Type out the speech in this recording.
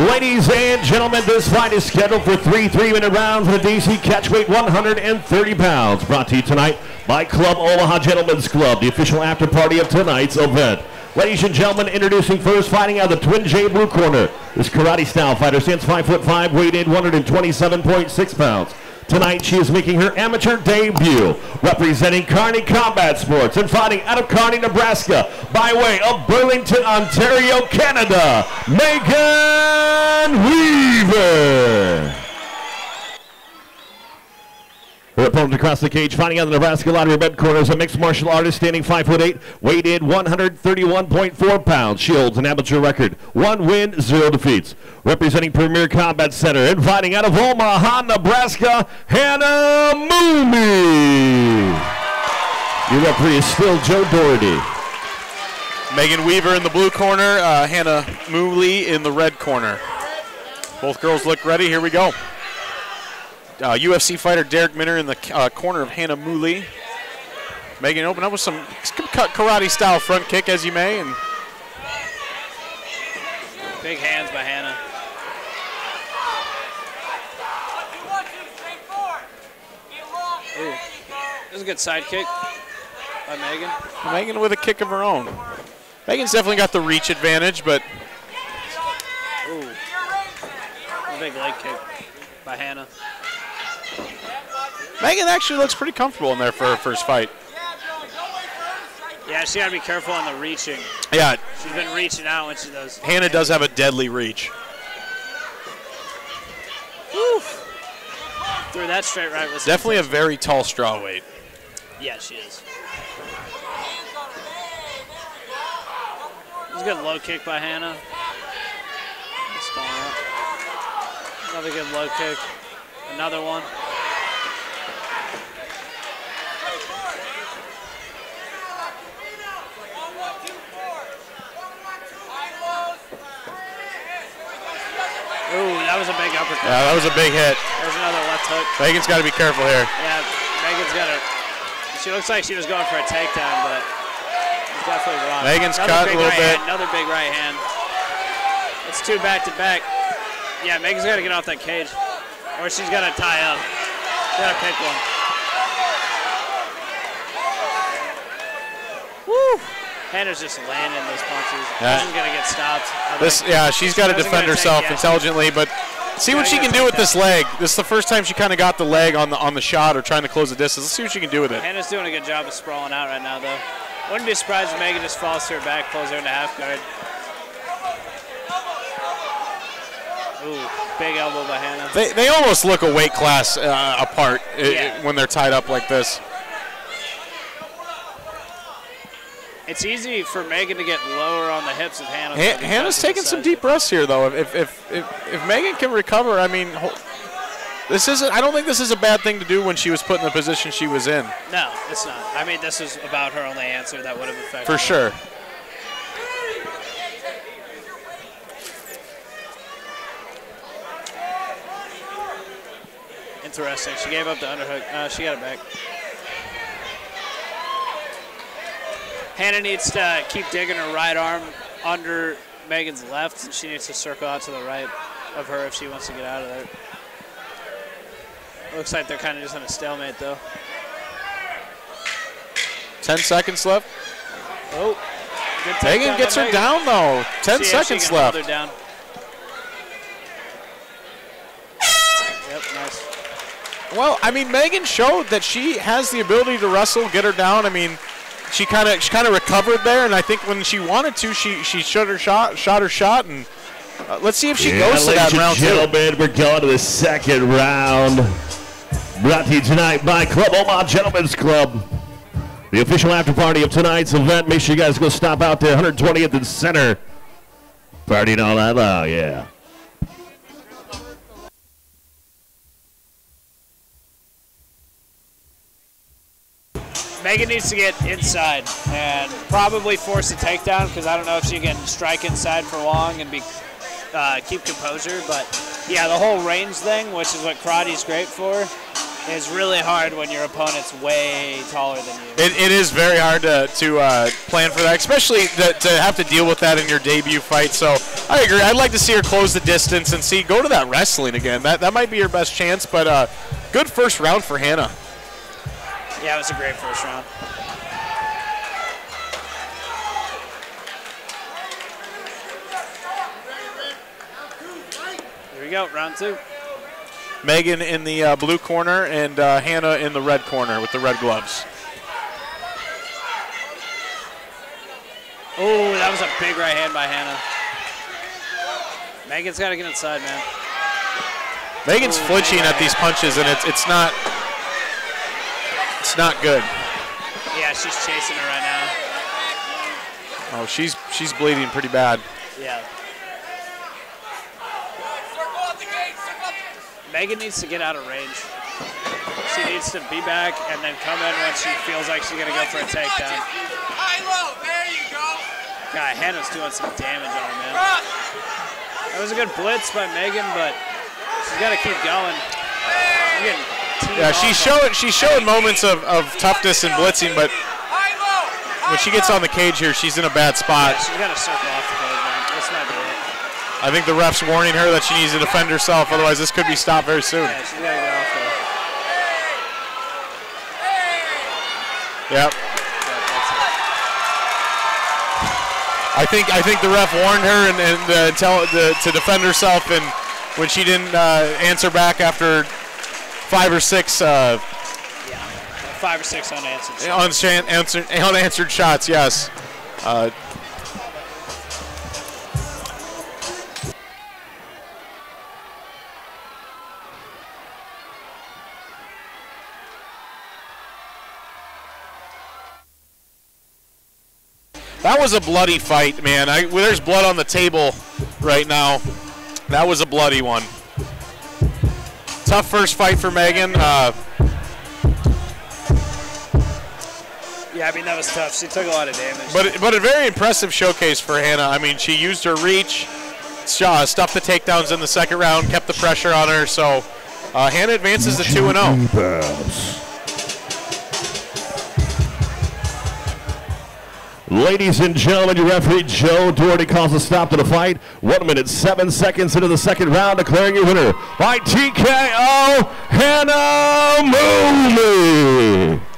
Ladies and gentlemen, this fight is scheduled for three three-minute rounds for the DC Catchweight 130 pounds. Brought to you tonight by Club Omaha Gentlemen's Club, the official after party of tonight's event. Ladies and gentlemen, introducing first, fighting out of the Twin J Blue Corner. This karate style fighter stands 5 foot 5, weighed in 127.6 pounds. Tonight, she is making her amateur debut, representing Kearney Combat Sports and fighting out of Kearney, Nebraska, by way of Burlington, Ontario, Canada, Megan Weaver. Her opponent across the cage, fighting out the Nebraska Lottery red corner, is a mixed martial artist standing 5 foot 8, weighed in 131.4 pounds. She holds an amateur record, one win, zero defeats. Representing Premier Combat Center and fighting out of Omaha, Nebraska, Hannah Mooney. Your referee is still Joe Doherty. Megan Weaver in the blue corner, uh, Hannah Mooney in the red corner. Both girls look ready. Here we go. Uh, UFC fighter Derek Minner in the uh, corner of Hannah Mooney. Megan open up with some karate style front kick as you may. and Big hands by Hannah. Ooh. This is a good side kick by Megan. Megan with a kick of her own. Megan's definitely got the reach advantage, but Ooh. A big leg kick by Hannah. Megan actually looks pretty comfortable in there for her first fight. Yeah, she got to be careful on the reaching. Yeah, She's been reaching out when she does. Hannah does have a deadly reach. Threw that straight right was Definitely a very tall straw weight. Yeah, she is. It's a good low kick by Hannah. It's going up. Another good low kick. Another one. Ooh, that was a big uppercut. Yeah, that was a big hit. There's another left hook. Megan's got to be careful here. Yeah, Megan's got to. She looks like she was going for a takedown, but it's definitely wrong. Megan's Another cut a little right bit. Hand, another big right hand. It's two back to back. Yeah, Megan's got to get off that cage, or she's got to tie up. She's got to pick one. Woo! Hannah's just landing those punches. Yeah. This is gonna get stopped. This, yeah, she's got to defend herself intelligently, but see what she can do with this leg. This is the first time she kind of got the leg on the on the shot or trying to close the distance. Let's see what she can do with it. Hannah's doing a good job of sprawling out right now, though. Wouldn't be surprised if Megan just falls to her back, pulls her into half guard. Ooh, big elbow by Hannah. They, they almost look a weight class uh, apart i- Yeah. when they're tied up like this. It's easy for Megan to get lower on the hips of Hannah. Han- Hannah's taking some deep breaths here, though. If if, if if Megan can recover, I mean, this isn't. I don't think this is a bad thing to do when she was put in the position she was in, No, it's not. I mean, this is about her only answer that would have affected for her. sure. Interesting. She gave up the underhook. Uh, she got it back. Hannah needs to keep digging her right arm under Megan's left. and She needs to circle out to the right of her if she wants to get out of there. Looks like they're kind of just in a stalemate, though. Ten seconds left. Oh, good Megan gets her Megan. down though. Ten See if she seconds can hold left. her down. Yep, nice. Well, I mean, Megan showed that she has the ability to wrestle, get her down. I mean, she kind of she kind of recovered there, and I think when she wanted to, she she shot her shot, shot her shot, and uh, let's see if she Yeah, goes to that round two. gentlemen, we're going to the second round. Brought to you tonight by Club Omaha Gentlemen's Club. The official after party of tonight's event. Make sure you guys go stop out there, 120th and Center. Partying all night long, yeah. Megan needs to get inside and probably force a takedown because I don't know if she can strike inside for long and be uh, keep composure. But yeah, the whole range thing, which is what karate's great for, is really hard when your opponent's way taller than you. It, it is very hard to, to uh, plan for that, especially the, to have to deal with that in your debut fight. So I agree. I'd like to see her close the distance and see go to that wrestling again. That that might be her best chance. But uh, good first round for Hannah. Yeah, it was a great first round. Here we go, round two. Megan in the uh, blue corner and uh, Hannah in the red corner with the red gloves. Oh, that was a big right hand by Hannah. Megan's got to get inside, man. Megan's Ooh, flinching at these punches, and it's it's not it's not good. Yeah, she's chasing her right now. Oh, she's she's bleeding pretty bad. Yeah. Megan needs to get out of range. She needs to be back and then come in when she feels like she's gonna go for a takedown. High low, there you go. God, Hannah's doing some damage on her, man. That was a good blitz by Megan, but she's got to keep going. She's getting teed Yeah, she's showing she's showing moments of, of toughness and blitzing, but when she gets on the cage here, she's in a bad spot. She's got to circle off the cage, man. This might be it. I think the ref's warning her that she needs to defend herself, otherwise this could be stopped very soon. Yeah, she's got to get off there. Yep. Yeah. I think I think the ref warned her and, and uh, tell the, to defend herself, and when she didn't uh, answer back after five or six uh, Five or six unanswered. shots. unanswered, answer, unanswered shots, yes. Uh, that was a bloody fight, man. I, there's blood on the table right now. That was a bloody one. Tough first fight for Megan. Uh, Yeah, I mean that was tough. She took a lot of damage. But but a very impressive showcase for Hannah. I mean, she used her reach, uh, stuffed the takedowns in the second round, kept the pressure on her. So uh, Hannah advances to two and oh. zero. Ladies and gentlemen, your referee Joe Doherty calls a stop to the fight. One minute, seven seconds into the second round, declaring your winner by TKO, Hannah Mooney.